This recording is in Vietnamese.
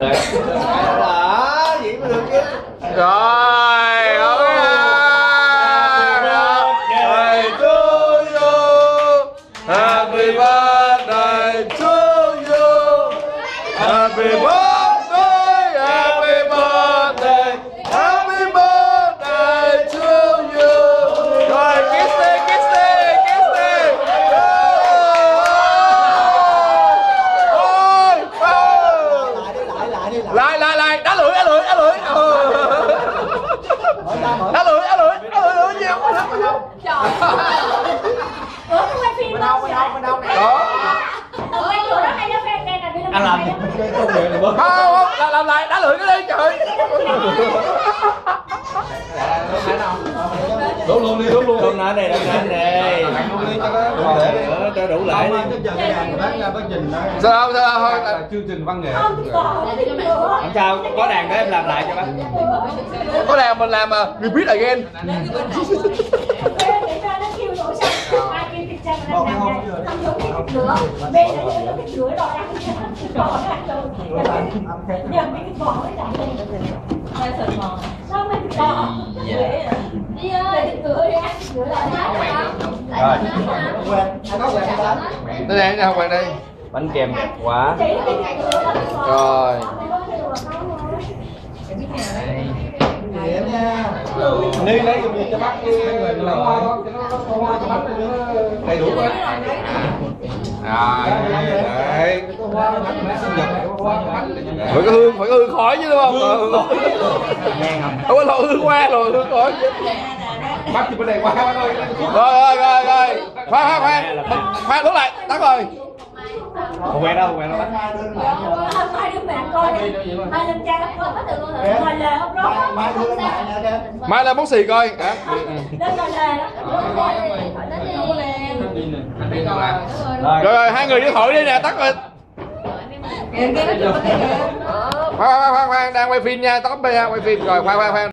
đó vậy mới được chứ rồi ok Happy to you. Happy birthday to you. Happy birthday lại lại lại. Đá lưỡi đá lưỡi đá lưỡi. Ừ. đá lưỡi đá lưỡi đá lưỡi lưỡi nhiều. Ủa có quay phim đâu đó Ờ, quay chỗ đó hay là đi anh làm không không làm, làm lại. Đá lưỡi cái đi trời đúng luôn đi đúng luôn. Đúng nói đây đúng nói đây. Luôn đi cho nó đủ lễ cho đủ lễ đi đàn sao sao thôi chương trình văn nghệ. Không, sao? Có đàn đó em làm lại cho bác. Có làm mình làm uh, repeat again. Để này. Giờ mấy cái bò mới chạy lên. Sao mấy thịt bò? Đi ơi, cười rưỡi đi ăn rồi quen có quen đây này nha đây bánh kem đẹp quá rồi Ni lấy dùng gì cho bác đi lấy hoa cho nó hoa cho bác nó đầy đủ quá đấy phải có hương phải có hương khói chứ đúng không ừ. không có lộ hương hoa rồi hương khói chứ bác chỉ bên này hoa bác ơi rồi rồi rồi rồi khoan khoan khoan khoan đứng lại tắt rồi không quen đâu không quen đâu Hai đứa mẹ coi đi. Hai lần cha nó có từ con rồi. Ngoài lề không đó. mai đưa lên mai lên bóng xì coi Hả? Lên ngoài lề đó. Rồi rồi rồi hai người đi thổi đi nè tắt rồi khoan khoan khoan khoan đang quay phim nha tắt nha quay phim. Rồi khoan khoan khoan